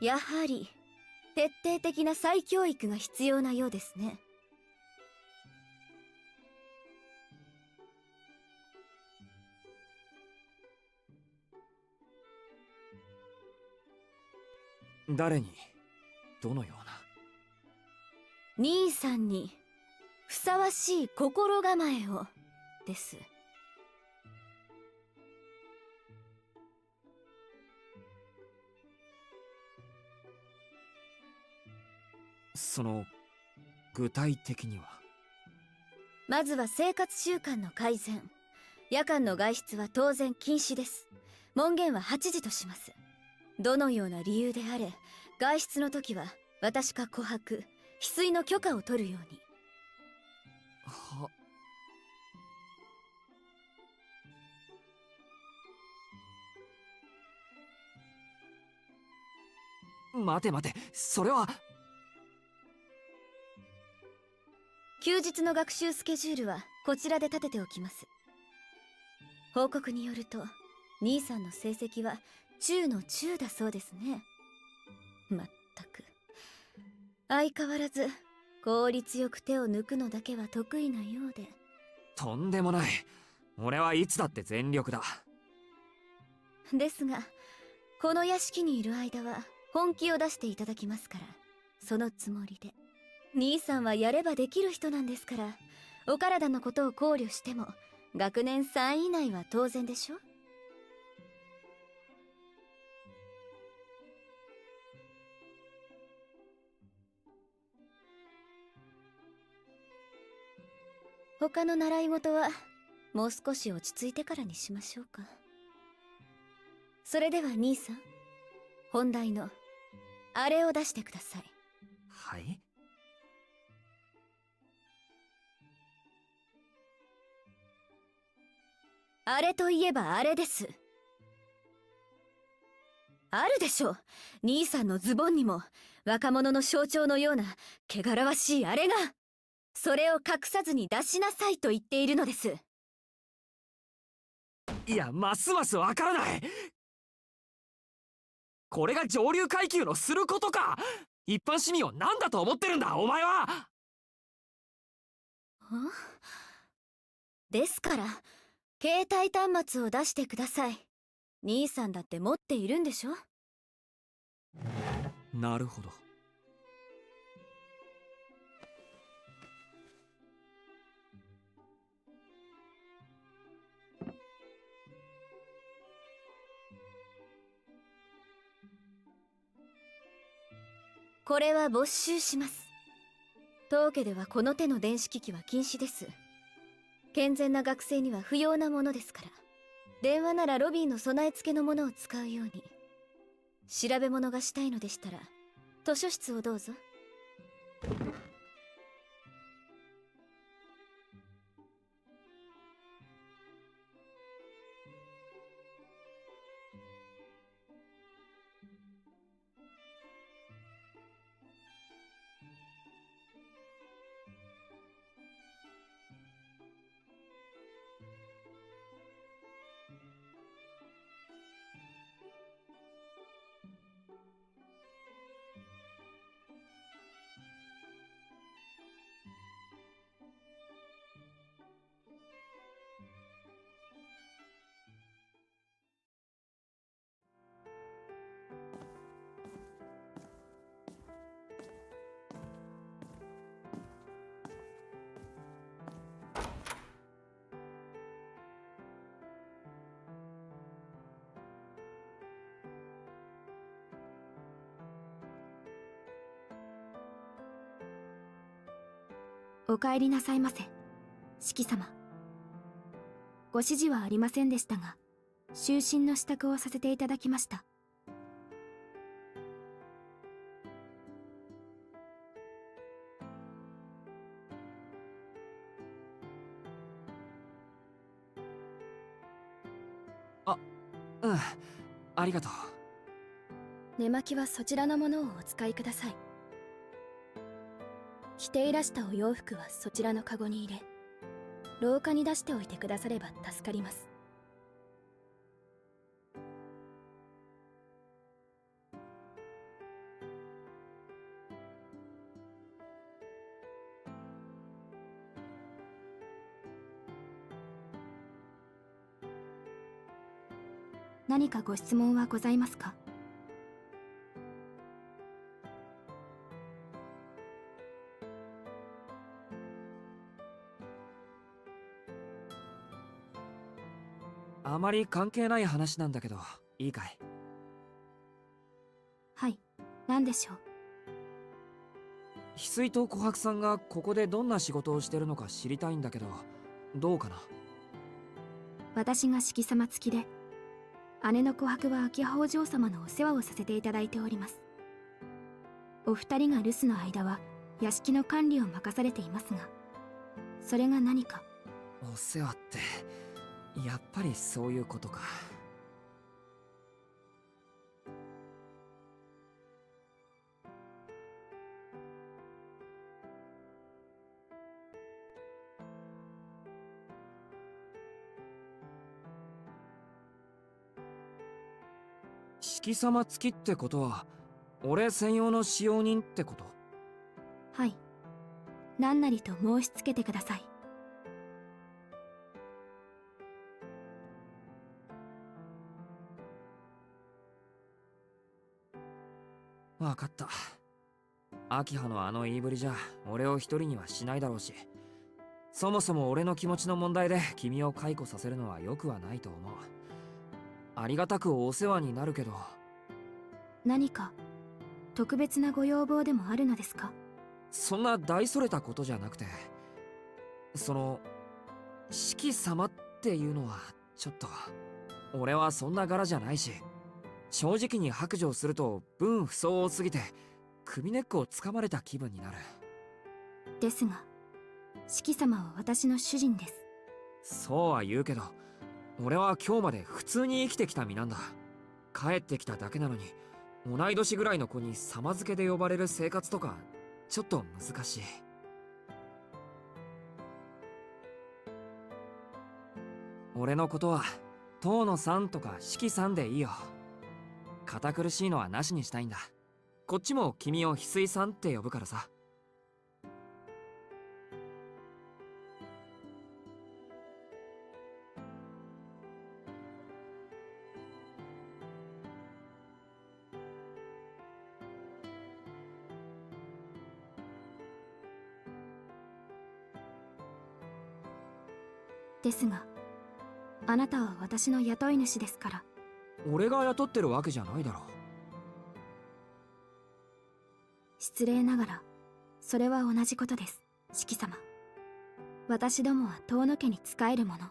やはり徹底的な再教育が必要なようですね。誰に？どのような？兄さんにふさわしい心構えをですその具体的には？まずは生活習慣の改善。夜間の外出は当然禁止です。門限は8時とします。どのような理由であれ外出の時は私か琥珀翡翠の許可を取るように。は。待て待てそれは休日の学習スケジュールはこちらで立てておきます。報告によると兄さんの成績は中の中だそうですね。まったく。相変わらず効率よく手を抜くのだけは得意なようで。とんでもない。俺はいつだって全力だ。ですがこの屋敷にいる間は本気を出していただきますからそのつもりで兄さんはやればできる人なんですからお体のことを考慮しても学年3位以内は当然でしょ？他の習い事はもう少し落ち着いてからにしましょうか。それでは兄さん本題のあれを出してください。はい。あれといえばあれです。あるでしょ兄さんのズボンにも若者の象徴のような汚らわしいあれがそれを隠さずに出しなさいと言っているのです。いやますますわからない。これが上流階級のすることか。一般市民を何だと思ってるんだお前は。ですから携帯端末を出してください。兄さんだって持っているんでしょ？なるほど。これは没収します。当家ではこの手の電子機器は禁止です健全な学生には不要なものですから。電話ならロビーの備え付けのものを使うように。調べ物がしたいのでしたら図書室をどうぞ。お帰りなさいませ。四季様。ご指示はありませんでしたが就寝の支度をさせていただきました。あうん。ありがとう。寝巻きはそちらのものをお使いください着ていらしたお洋服はそちらのカゴに入れ廊下に出しておいてくだされば助かります。何かご質問はございますか？まり関係ない話なんだけどいいかい？はい。何でしょう？翡翠と琥珀さんがここでどんな仕事をしてるのか知りたいんだけどどうかな？私が式様付きで姉の琥珀は秋葉お嬢様のお世話をさせていただいております。お二人が留守の間は屋敷の管理を任されていますがそれが何か？お世話ってやっぱりそういうことか。式様付きってことは俺専用の使用人ってこと？はい。何なりと申し付けてください。わかった。秋葉のあの言いぶりじゃ俺を一人にはしないだろうし。そもそも俺の気持ちの問題で君を解雇させるのは良くはないと思う。ありがたくお世話になるけど。何か特別なご要望でもあるのですか？そんな大それたことじゃなくて。その四季様っていうのはちょっと。俺はそんな柄じゃないし正直に白状すると分不相応すぎて首根っこをつかまれた気分になる。ですが式様は私の主人です。そうは言うけど俺は今日まで普通に生きてきた身なんだ。帰ってきただけなのに同い年ぐらいの子に様付けで呼ばれる生活とかちょっと難しい。俺のことは遠野さんとか四季さんでいいよ堅苦しいのはなしにしたいんだ。こっちも君を翡翠さんって呼ぶからさ。ですがあなたは私の雇い主ですから。俺が雇ってるわけじゃないだろ。失礼ながらそれは同じことです式様。私どもは遠野家に仕える者。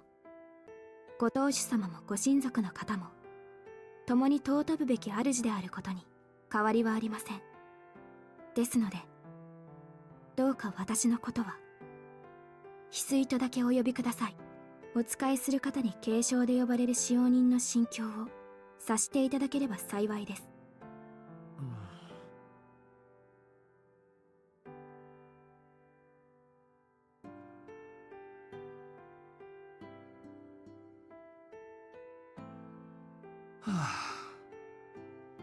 ご当主様もご親族の方も共に尊ぶべき主であることに変わりはありません。ですのでどうか私のことは翡翠とだけお呼びください。お仕えする方に継承で呼ばれる使用人の心境を察していただければ幸いです。はあ。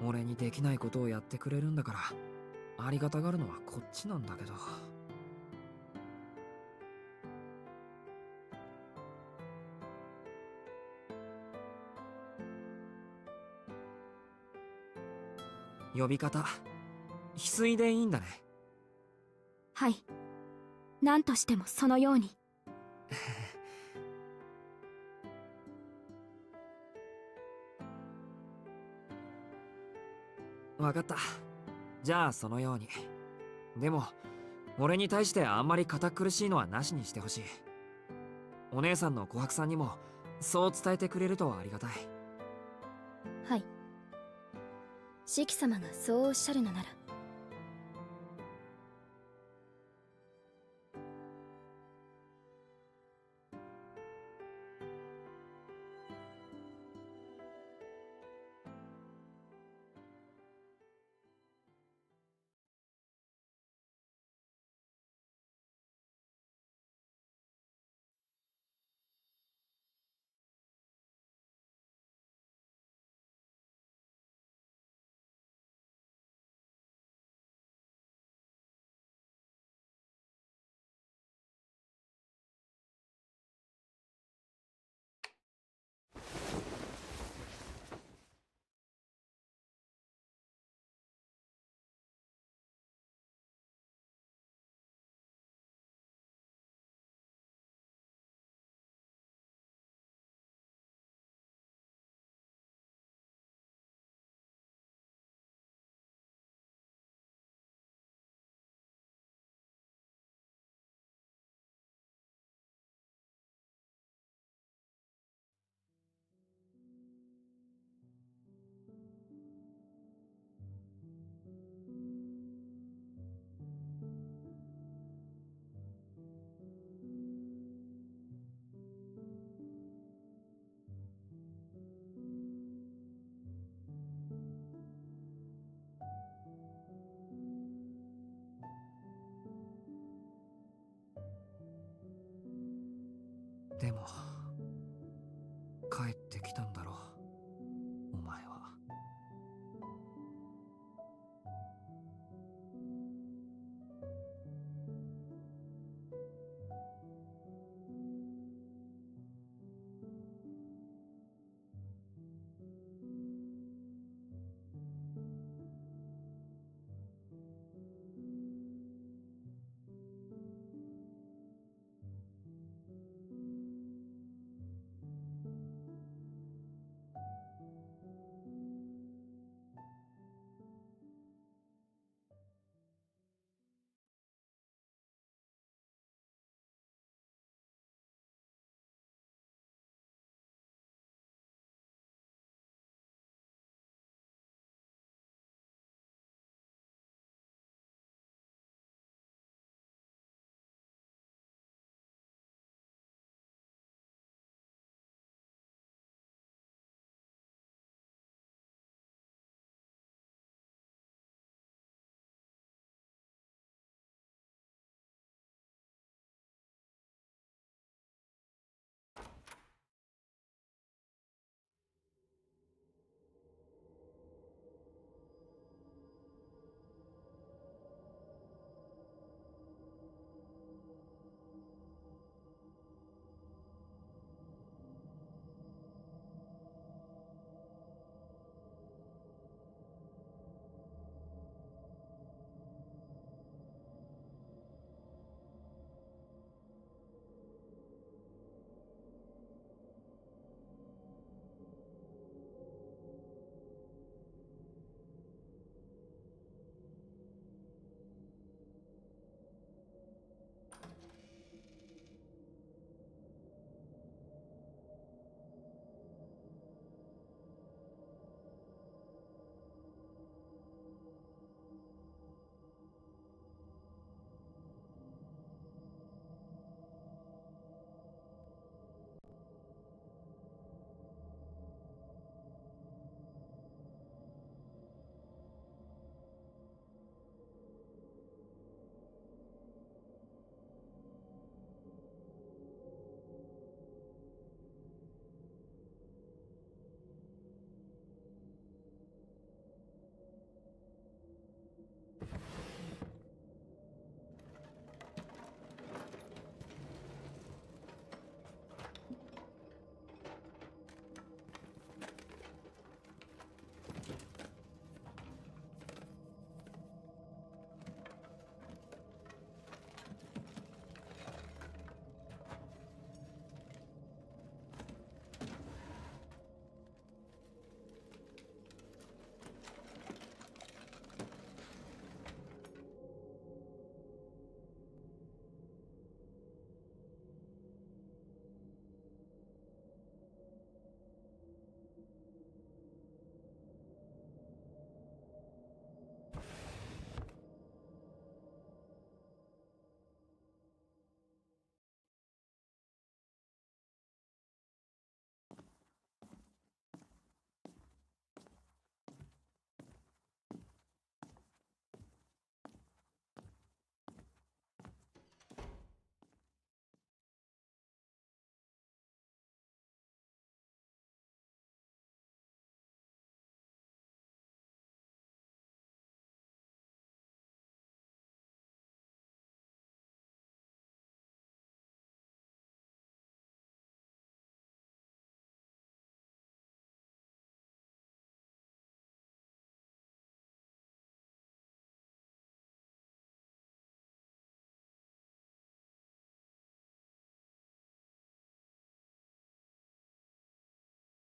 俺にできないことをやってくれるんだからありがたがるのはこっちなんだけど。呼び方。翡翠でいいんだね。はい。何としてもそのように。わかった。じゃあそのように。でも俺に対してあんまり堅苦しいのはなしにしてほしい。お姉さんの琥珀さんにもそう伝えてくれるとありがたい四季様がそうおっしゃるのなら。でも帰ってきたんだろう。